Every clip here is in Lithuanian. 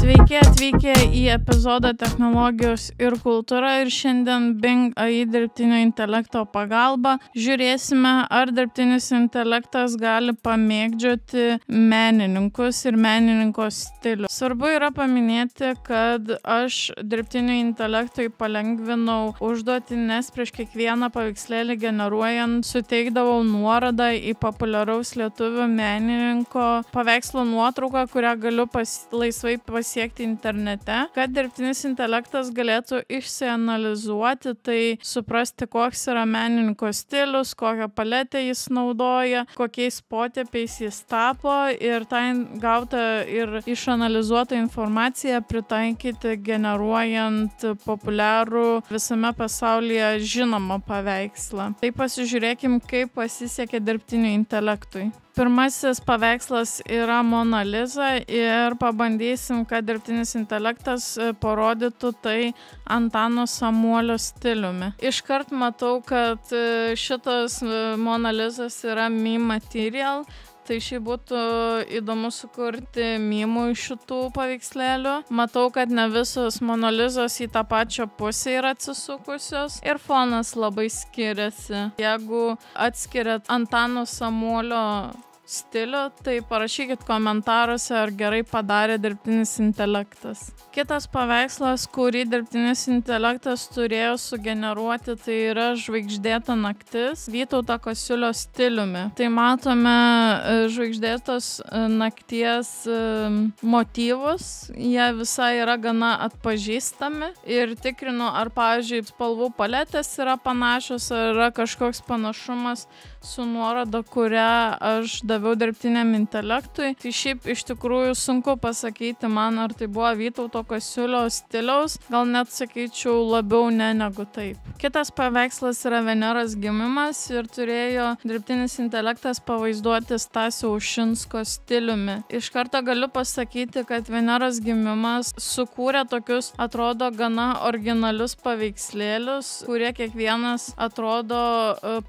Sveiki atvykę į epizodą technologijos ir kultūra ir šiandien Bing AI dirbtinio intelekto pagalba žiūrėsime, ar dirbtinis intelektas gali pamėgdžioti menininkus ir menininko stilių. Svarbu yra paminėti, kad aš dirbtiniu intelektui palengvinau užduotį, nes prieš kiekvieną paveikslėlį generuojant suteikdavau nuorodą į populiaraus lietuvių menininko paveikslo nuotrauką, kurią galiu pas, laisvai pasiekti internete, kad dirbtinis intelektas galėtų išsianalizuoti, tai suprasti, koks yra menininko stilius, kokią paletę jis naudoja, kokiais potėpiais jis tapo ir tą gautą ir išanalizuotą informaciją pritaikyti generuojant populiarų visame pasaulyje žinomą paveikslą. Tai pasižiūrėkim, kaip pasisekė dirbtiniu intelektui. Pirmasis paveikslas yra Mona Lisa ir pabandysim, kad dirbtinis intelektas parodytų tai Antano Samuolio stiliumi. Iškart matau, kad šitas Mona Lisas yra meme material, Tai šiaip būtų įdomu sukurti mymų iš šitų paveikslėlių. Matau, kad ne visos monolizos į tą pačią pusę yra atsisukusios ir fonas labai skiriasi. Jeigu atskiriat Antano Samuolio stilių, tai parašykit komentaruose, ar gerai padarė dirbtinis intelektas. Kitas paveikslas, kurį dirbtinis intelektas turėjo sugeneruoti, tai yra žvaigždėta naktis Vytauto Kasiulio stiliumi. Tai matome žvaigždėtos nakties motyvus, jie visai yra gana atpažįstami ir tikrinu, ar, pavyzdžiui, spalvų paletės yra panašios, ar yra kažkoks panašumas su nuoroda, kurią aš daviau dirbtiniam intelektui. Tai šiaip iš tikrųjų sunku pasakyti man, ar tai buvo Vytauto Kasiulio stiliaus, gal net sakyčiau labiau ne negu taip. Kitas paveikslas yra Veneros gimimas ir turėjo dirbtinis intelektas pavaizduoti Stasio Ušinsko stiliumi. Iš karto galiu pasakyti, kad Veneros gimimas sukūrė tokius, atrodo, gana originalius paveikslėlius, kurie kiekvienas atrodo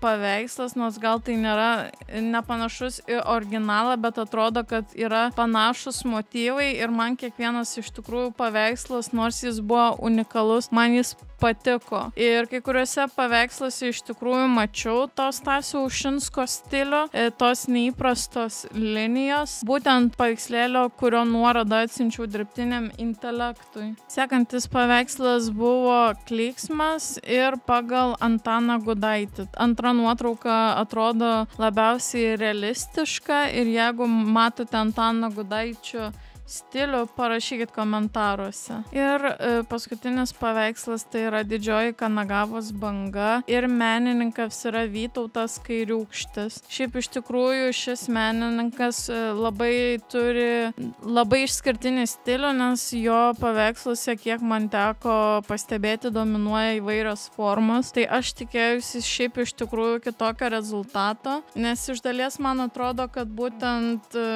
paveikslas, nors gal tai nėra nepanašus į originalą, bet atrodo, kad yra panašus motyvai ir man kiekvienas iš tikrųjų paveikslas, nors jis buvo unikalus, man jis patiko. Ir kai kuriuose paveiksluose iš tikrųjų mačiau tos Tasio Ušinsko stilių, tos neįprastos linijos, būtent paveikslėlio, kurio nuorodą atsinčiau dirbtiniam intelektui. Sekantis paveikslas buvo Klyksmas ir pagal Antaną Gudaitį. Antra nuotrauka atrodo labiausiai realistiška ir jeigu matote Antaną Gudaičio stilių, parašykit komentaruose. Ir e, paskutinis paveikslas tai yra didžioji Kanagavos banga ir menininkas yra Vytautas Kairiūkštis. Šiaip iš tikrųjų šis menininkas e, labai turi labai išskirtinį stilių, nes jo paveiksluose, kiek man teko pastebėti, dominuoja įvairios formos. Tai aš tikėjusi šiaip iš tikrųjų kitokio rezultato, nes iš dalies man atrodo, kad būtent e,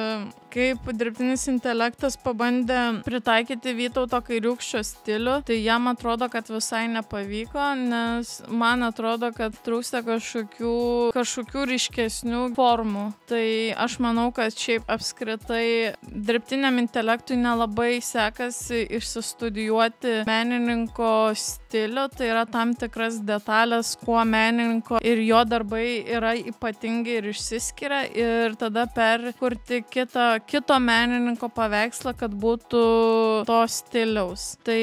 kaip dirbtinis intelektas pabandė pritaikyti Vytauto kairiukščio stilių, tai jam atrodo, kad visai nepavyko, nes man atrodo, kad trūksta kažkokių, kažkokių ryškesnių formų. Tai aš manau, kad šiaip apskritai dirbtiniam intelektui nelabai sekasi išsistudijuoti menininko stilių, tai yra tam tikras detalės, kuo menininko ir jo darbai yra ypatingi ir išsiskiria ir tada perkurti kitą kito menininko paveikslą, kad būtų to stiliaus. Tai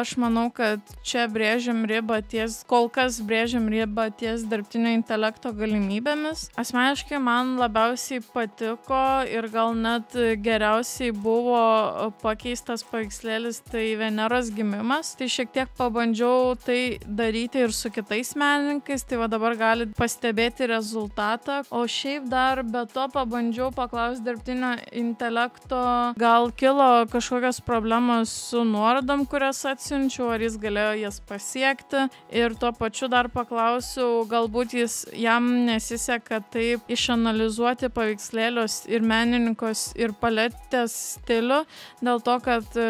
aš manau, kad čia brėžiam ribą ties, kol kas brėžiam ribą ties dirbtinio intelekto galimybėmis. Asmeniškai man labiausiai patiko ir gal net geriausiai buvo pakeistas paveikslėlis, tai Veneros gimimas. Tai šiek tiek pabandžiau tai daryti ir su kitais menininkais, tai va dabar galite pastebėti rezultatą. O šiaip dar be to pabandžiau paklausti dirbtinio intelekto gal kilo kažkokios problemos su nuorodom kurias atsiunčiau ar jis galėjo jas pasiekti. Ir tuo pačiu dar paklausiau galbūt jis jam nesiseka taip išanalizuoti paveikslėlius ir menininkos ir paletės stilių dėl to kad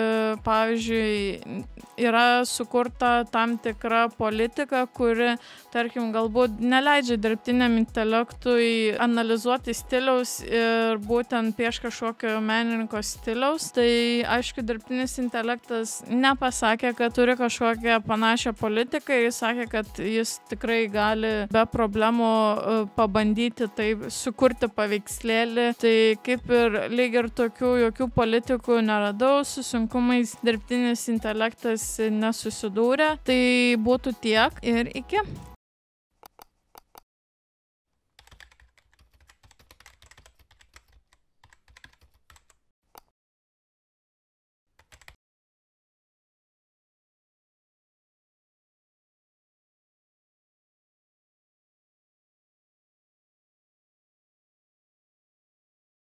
pavyzdžiui yra sukurta tam tikra politika kuri tarkim galbūt neleidžia dirbtiniam intelektui analizuoti stiliaus ir būtent piešt kažkokio menininko stiliaus tai aišku dirbtinis intelektas nepasakė kad turi kažkokią panašią politiką. Jis sakė kad jis tikrai gali be problemų pabandyti taip sukurti paveikslėlį. Tai kaip ir lyg ir tokių jokių politikų neradau su sunkumais dirbtinis intelektas nesusidūrė. Tai būtų tiek ir iki